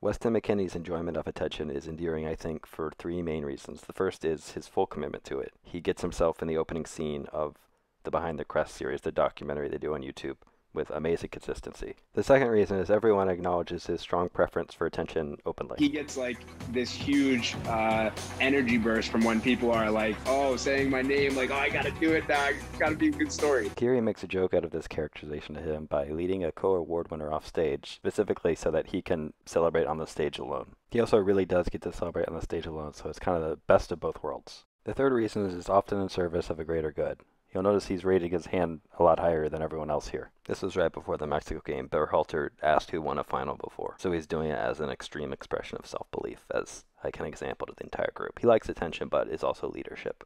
Weston McKennie's enjoyment of attention is endearing, I think, for three main reasons. The first is his full commitment to it. He gets himself in the opening scene of the Behind the Crest series, the documentary they do on YouTube with amazing consistency. The second reason is everyone acknowledges his strong preference for attention openly. He gets like this huge uh, energy burst from when people are like, oh, saying my name, like, oh, I gotta do it now, gotta be a good story. Kiri makes a joke out of this characterization to him by leading a co award winner off stage, specifically so that he can celebrate on the stage alone. He also really does get to celebrate on the stage alone, so it's kind of the best of both worlds. The third reason is it's often in service of a greater good. You'll notice he's rating his hand a lot higher than everyone else here. This was right before the Mexico game. Berhalter asked who won a final before, so he's doing it as an extreme expression of self-belief, as like an example to the entire group. He likes attention, but is also leadership.